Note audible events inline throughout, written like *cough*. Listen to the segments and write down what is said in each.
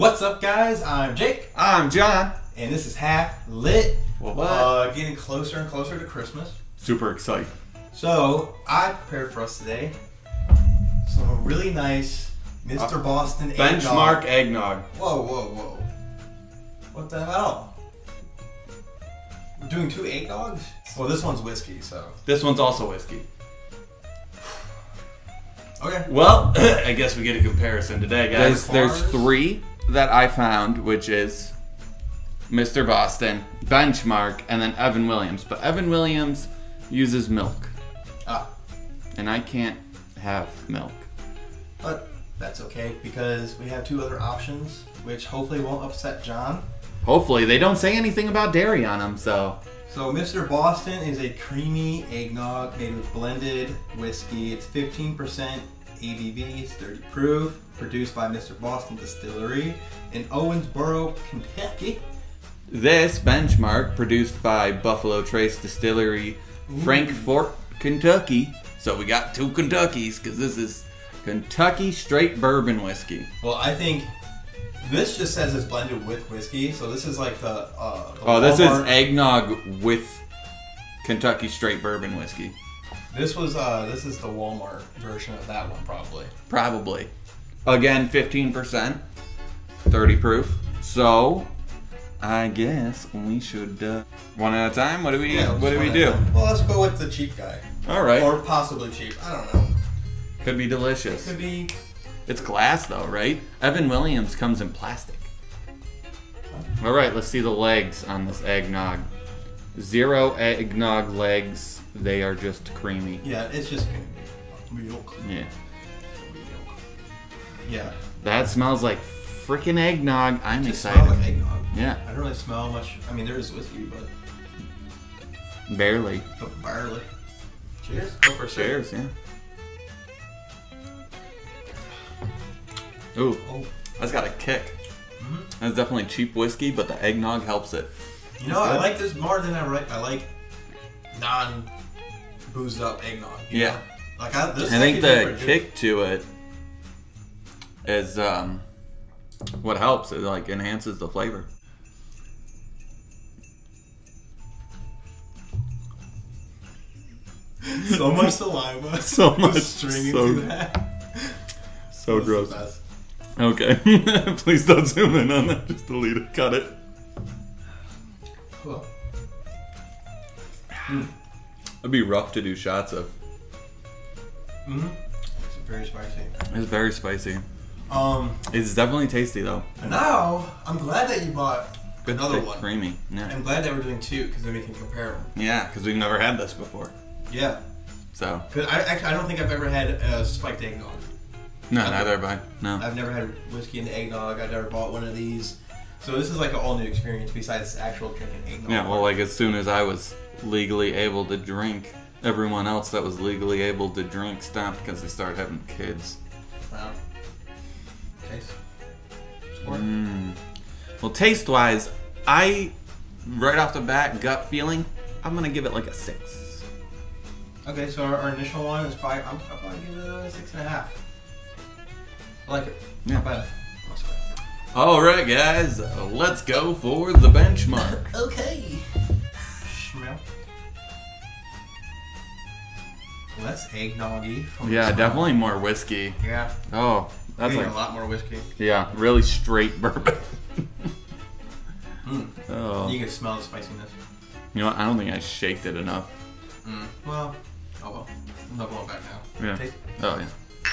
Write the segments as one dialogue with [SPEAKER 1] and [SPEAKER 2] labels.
[SPEAKER 1] What's up, guys? I'm Jake,
[SPEAKER 2] I'm John.
[SPEAKER 1] and this is Half Lit.
[SPEAKER 2] What, what?
[SPEAKER 1] Uh, getting closer and closer to Christmas.
[SPEAKER 2] Super excited.
[SPEAKER 1] So, I prepared for us today some really nice Mr.
[SPEAKER 2] Uh,
[SPEAKER 1] Boston
[SPEAKER 2] Benchmark
[SPEAKER 1] eggnog.
[SPEAKER 2] eggnog.
[SPEAKER 1] Whoa, whoa, whoa. What the hell? We're doing two eggnogs? Well, this one's whiskey, so.
[SPEAKER 2] This one's also whiskey. *sighs*
[SPEAKER 1] Okay.
[SPEAKER 2] Well, *clears throat* I guess we get a comparison today, guys.
[SPEAKER 1] There's-
[SPEAKER 2] There's,
[SPEAKER 1] there's
[SPEAKER 2] three that I found, which is Mr. Boston, Benchmark, and then Evan Williams. But Evan Williams uses milk,
[SPEAKER 1] Ah,
[SPEAKER 2] and I can't have milk.
[SPEAKER 1] but that's okay because we have two other options, which hopefully won't upset John.
[SPEAKER 2] Hopefully, they don't say anything about dairy on them, so.
[SPEAKER 1] So Mr. Boston is a creamy eggnog made with blended whiskey. It's 15% ABV, it's 30 proof, produced by Mr. Boston Distillery in Owensboro, Kentucky.
[SPEAKER 2] This benchmark, produced by Buffalo Trace Distillery, Frankfort, Kentucky. So we got two Kentuckys because this is Kentucky straight bourbon whiskey.
[SPEAKER 1] Well, I think this just says it's blended with whiskey, so this is like the. Uh, the
[SPEAKER 2] Oh, this is
[SPEAKER 1] Walmart-
[SPEAKER 2] eggnog with Kentucky straight bourbon whiskey.
[SPEAKER 1] This was uh, this is the Walmart version of that one, probably.
[SPEAKER 2] Probably. Again, 15%, 30 proof. So I guess we should uh, one at a time. What do we
[SPEAKER 1] Yeah,
[SPEAKER 2] what do we do?
[SPEAKER 1] Well, let's go with the cheap guy,
[SPEAKER 2] All right.
[SPEAKER 1] or possibly cheap. I don't know.
[SPEAKER 2] Could be delicious.
[SPEAKER 1] Could be.
[SPEAKER 2] It's glass though, right? Evan Williams comes in plastic. All right, let's see the legs on this eggnog. Zero eggnog legs. They are just creamy.
[SPEAKER 1] Yeah, it's just gonna milk.
[SPEAKER 2] Yeah.
[SPEAKER 1] Yeah.
[SPEAKER 2] That smells like freaking eggnog. I'm
[SPEAKER 1] Just
[SPEAKER 2] excited.
[SPEAKER 1] smells like eggnog.
[SPEAKER 2] Yeah,
[SPEAKER 1] I don't really smell much. I mean, there is whiskey, but,
[SPEAKER 2] barely.
[SPEAKER 1] but barely. Cheers. Go for a sip.
[SPEAKER 2] Cheers, yeah. Ooh,
[SPEAKER 1] Oh,
[SPEAKER 2] that's got a kick.
[SPEAKER 1] Mhm.
[SPEAKER 2] That's definitely cheap whiskey, but the eggnog helps it.
[SPEAKER 1] you know, I like this more than I like. I like non boozed up eggnog.
[SPEAKER 2] Yeah.
[SPEAKER 1] know? Like I, this
[SPEAKER 2] I think the kick to it is um, what helps. It like enhances the flavor. *laughs*
[SPEAKER 1] so much saliva. *laughs*
[SPEAKER 2] So much,
[SPEAKER 1] stringing
[SPEAKER 2] so-
[SPEAKER 1] to that. *laughs*
[SPEAKER 2] So gross. Okay, please don't zoom in on that. Just delete it. Cut it.
[SPEAKER 1] Cool.
[SPEAKER 2] It'd be rough to do shots of.
[SPEAKER 1] Mm-hmm. It's very spicy.
[SPEAKER 2] It's very spicy.
[SPEAKER 1] Um,
[SPEAKER 2] It's definitely tasty though.
[SPEAKER 1] now I'm glad that you bought
[SPEAKER 2] Good,
[SPEAKER 1] another
[SPEAKER 2] thick,
[SPEAKER 1] one.
[SPEAKER 2] creamy. Yeah,
[SPEAKER 1] I'm glad that we're doing two because then we can compare them.
[SPEAKER 2] yeah, because we've never had this before.
[SPEAKER 1] Yeah.
[SPEAKER 2] So
[SPEAKER 1] Cause I actually I don't think I've ever had a spiked eggnog.
[SPEAKER 2] no,
[SPEAKER 1] Okay.
[SPEAKER 2] neither have I. No.
[SPEAKER 1] I've never had whiskey and eggnog. I've never bought one of these. So this is like an all new experience besides actual drinking eggnog.
[SPEAKER 2] Yeah, well, like as soon as I was legally able to drink, everyone else that was legally able to drink stopped because they started having kids.
[SPEAKER 1] Wow. Taste.
[SPEAKER 2] Mm. Well, taste wise, I, right off the bat, gut feeling, I'm gonna give it like a six.
[SPEAKER 1] Okay, so our, our initial one is probably I'm, I'll probably give it a six and a half. I like it.
[SPEAKER 2] Yeah.
[SPEAKER 1] Not bad.
[SPEAKER 2] All right, guys, let's go for the benchmark. *laughs*
[SPEAKER 1] Okay. Less eggnoggy. From
[SPEAKER 2] Yeah, definitely more whiskey.
[SPEAKER 1] Yeah.
[SPEAKER 2] Oh, that's like
[SPEAKER 1] a lot more whiskey.
[SPEAKER 2] yeah, really straight bourbon.
[SPEAKER 1] Mm. *laughs*
[SPEAKER 2] oh,
[SPEAKER 1] You can smell the spiciness.
[SPEAKER 2] you know what? I don't think I shaked it enough.
[SPEAKER 1] Mm. Well, oh well. I'm not going back now.
[SPEAKER 2] Yeah.
[SPEAKER 1] Taste.
[SPEAKER 2] Oh yeah.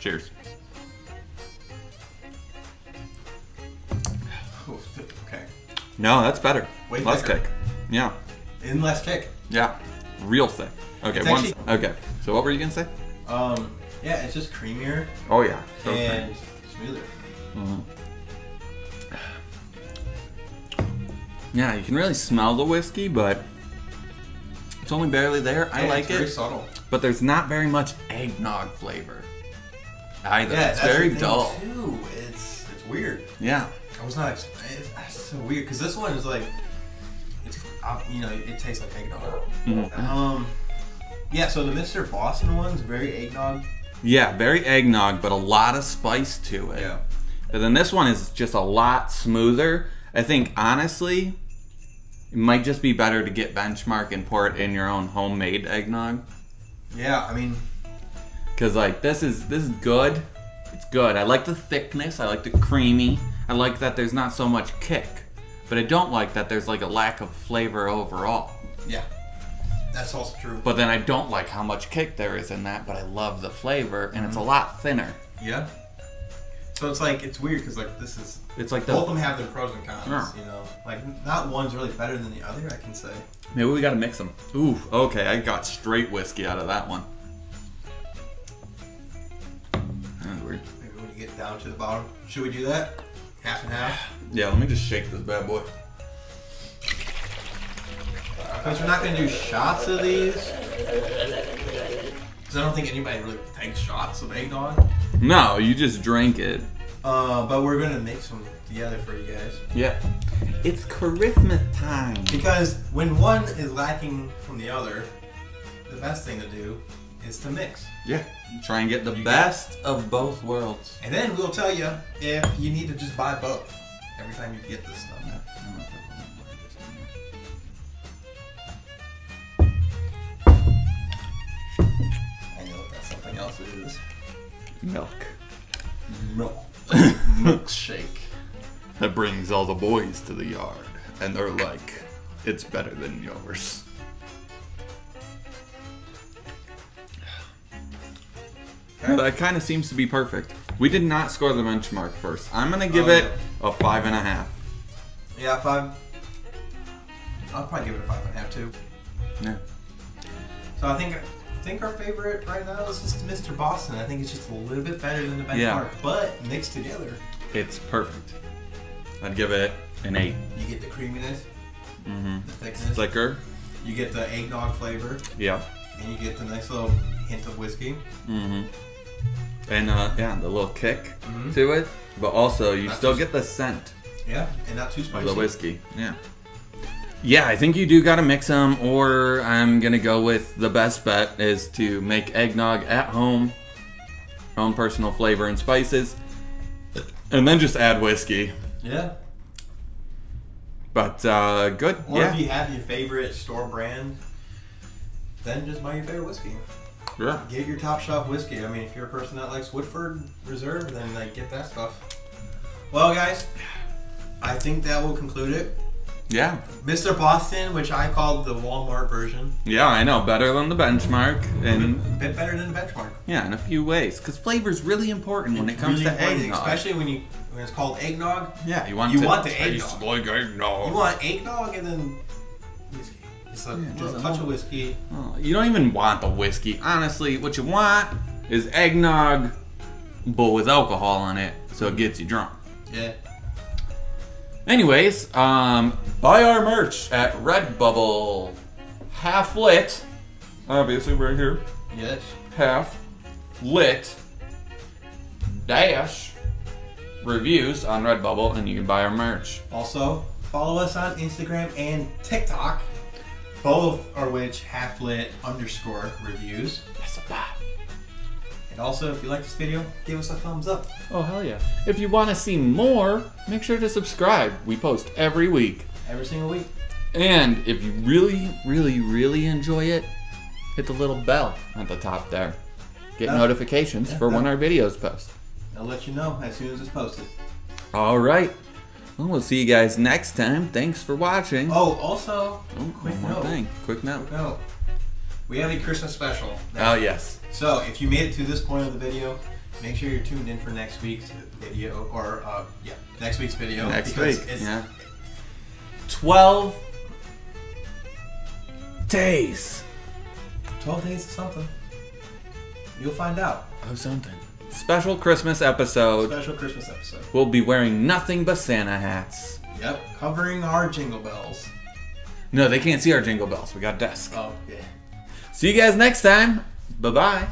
[SPEAKER 2] Cheers.
[SPEAKER 1] Okay.
[SPEAKER 2] No, that's better.
[SPEAKER 1] Way
[SPEAKER 2] Less
[SPEAKER 1] thicker.
[SPEAKER 2] thick. Yeah.
[SPEAKER 1] In less thick.
[SPEAKER 2] Yeah. Real thick. Okay. One.
[SPEAKER 1] actually-
[SPEAKER 2] Okay. So what were you gonna say?
[SPEAKER 1] Um, yeah, it's just creamier
[SPEAKER 2] Oh yeah. So
[SPEAKER 1] and smoother.
[SPEAKER 2] Mhm. Yeah, you can really smell the whiskey, but it's only barely there. I like
[SPEAKER 1] it's very
[SPEAKER 2] it,
[SPEAKER 1] subtle.
[SPEAKER 2] but there's not very much eggnog flavor either.
[SPEAKER 1] Yeah,
[SPEAKER 2] it's
[SPEAKER 1] that's
[SPEAKER 2] very dull.
[SPEAKER 1] Too. It's it's weird.
[SPEAKER 2] Yeah.
[SPEAKER 1] I was not. It's, it's so weird because this one is like, it's uh, you know it tastes like eggnog.
[SPEAKER 2] Mhm.
[SPEAKER 1] Um, yeah. So the Mr. Boston one's very eggnog.
[SPEAKER 2] Yeah, very eggnog, but a lot of spice to it.
[SPEAKER 1] Yeah.
[SPEAKER 2] But then this one is just a lot smoother. I think honestly, it might just be better to get benchmark and pour it in your own homemade eggnog.
[SPEAKER 1] Yeah, I mean,
[SPEAKER 2] Cause like this is this is good. It's good. I like the thickness. I like the creamy. I like that there's not so much kick, but I don't like that there's like a lack of flavor overall.
[SPEAKER 1] yeah, that's also true.
[SPEAKER 2] But then I don't like how much kick there is in that. But I love the flavor, and it's a mm-hmm. lot thinner.
[SPEAKER 1] Yeah. So it's like it's weird because like this is
[SPEAKER 2] It's like
[SPEAKER 1] both of
[SPEAKER 2] the
[SPEAKER 1] them have their pros and cons. You know, like not one's really better than the other. I can say.
[SPEAKER 2] maybe we gotta mix them. Ooh, okay. I got straight whiskey out of that one. That was weird.
[SPEAKER 1] Maybe when you get down to the bottom, should we do that? Half and half.
[SPEAKER 2] Yeah, let me just shake this bad boy.
[SPEAKER 1] Because we're not gonna do shots of these. Because I don't think anybody really takes shots of eggnog.
[SPEAKER 2] No, you just drink it.
[SPEAKER 1] Uh, but we're gonna make some together for you guys.
[SPEAKER 2] Yeah. It's Christmas time.
[SPEAKER 1] Because when one is lacking from the other, the best thing to do is to mix.
[SPEAKER 2] Yeah. Try and get the best of both worlds.
[SPEAKER 1] And then we'll tell you if you need to just buy both every time you get this stuff. I know what that something else is.
[SPEAKER 2] Milk.
[SPEAKER 1] Milk. *laughs* Milkshake.
[SPEAKER 2] That brings all the boys to the yard, and they're like, it's better than yours.
[SPEAKER 1] Okay.
[SPEAKER 2] That kind of seems to be perfect. We did not score the benchmark first. I'm gonna give
[SPEAKER 1] Oh,
[SPEAKER 2] it a five and a half.
[SPEAKER 1] Yeah, five. I'll probably give it a five and a half too.
[SPEAKER 2] Yeah.
[SPEAKER 1] So I think I think our favorite right now is just Mr. Boston. I think it's just a little bit better than the benchmark,
[SPEAKER 2] Yeah.
[SPEAKER 1] but mixed together,
[SPEAKER 2] It's perfect. I'd give it an eight.
[SPEAKER 1] you get the creaminess,
[SPEAKER 2] Mm-hmm.
[SPEAKER 1] the thickness,
[SPEAKER 2] Thicker.
[SPEAKER 1] you get the eggnog flavor,
[SPEAKER 2] Yeah.
[SPEAKER 1] and you get the nice little hint of whiskey.
[SPEAKER 2] Mm-hmm. And uh, yeah, the little kick
[SPEAKER 1] Mhm.
[SPEAKER 2] to it, but also you
[SPEAKER 1] Not
[SPEAKER 2] still get the scent
[SPEAKER 1] Yeah, and not too
[SPEAKER 2] of
[SPEAKER 1] spicy.
[SPEAKER 2] the whiskey. Yeah. Yeah, I think you do gotta mix them, or I'm gonna go with the best bet is to make eggnog at home, own personal flavor and spices, and then just add whiskey.
[SPEAKER 1] Yeah.
[SPEAKER 2] But uh, good.
[SPEAKER 1] Or
[SPEAKER 2] yeah.
[SPEAKER 1] if you have your favorite store brand, then just buy your favorite whiskey.
[SPEAKER 2] Yeah.
[SPEAKER 1] Get your top shelf whiskey. I mean, if you're a person that likes Woodford Reserve, then like get that stuff. Well, guys, I think that will conclude it.
[SPEAKER 2] Yeah.
[SPEAKER 1] Mr. Boston, which I called the Walmart version,
[SPEAKER 2] Yeah, I know. Better than the benchmark, and
[SPEAKER 1] a bit better than the benchmark.
[SPEAKER 2] yeah, in a few ways, because flavor's really important when it comes
[SPEAKER 1] really
[SPEAKER 2] to eggnog.
[SPEAKER 1] especially when you when it's called eggnog.
[SPEAKER 2] yeah, you want
[SPEAKER 1] you want the eggnog.
[SPEAKER 2] like eggnog.
[SPEAKER 1] You want eggnog and then a,
[SPEAKER 2] Yeah,
[SPEAKER 1] just a touch of whiskey.
[SPEAKER 2] Oh, you don't even want the whiskey. Honestly, what you want is eggnog, but with alcohol in it, so it gets you drunk.
[SPEAKER 1] Yeah.
[SPEAKER 2] Anyways, um, buy our merch at Redbubble. Half lit, obviously right here.
[SPEAKER 1] Yes.
[SPEAKER 2] Half lit dash reviews on Redbubble, and you can buy our merch.
[SPEAKER 1] Also, follow us on Instagram and TikTok, both are which half lit underscore reviews.
[SPEAKER 2] That's a bot.
[SPEAKER 1] And also, if you like this video, give us a thumbs up.
[SPEAKER 2] Oh hell yeah! If you want to see more, make sure to subscribe. We post every week.
[SPEAKER 1] every single week.
[SPEAKER 2] And if you really, really, really enjoy it, hit the little bell at the top there. Get
[SPEAKER 1] Yeah.
[SPEAKER 2] notifications
[SPEAKER 1] Yeah,
[SPEAKER 2] for when our videos post.
[SPEAKER 1] I'll let you know as soon as it's posted.
[SPEAKER 2] All right. Well, we'll see you guys next time. Thanks for watching.
[SPEAKER 1] Oh, also,
[SPEAKER 2] Oh,
[SPEAKER 1] quick
[SPEAKER 2] one
[SPEAKER 1] note.
[SPEAKER 2] thing. Quick note.
[SPEAKER 1] no, we have a Christmas special.
[SPEAKER 2] Oh yes.
[SPEAKER 1] So, if you made it to this point of the video, make sure you're tuned in for next week's video, or uh, yeah, next week's video.
[SPEAKER 2] Next week.
[SPEAKER 1] It's,
[SPEAKER 2] Yeah. Twelve days
[SPEAKER 1] 12 days of something. You'll find out.
[SPEAKER 2] of something. Special Christmas episode.
[SPEAKER 1] Special Christmas episode.
[SPEAKER 2] We'll be wearing nothing but Santa hats.
[SPEAKER 1] Yep, covering our jingle bells.
[SPEAKER 2] No, they can't see our jingle bells. We got desks.
[SPEAKER 1] Oh, yeah.
[SPEAKER 2] See you guys next time. Bye bye.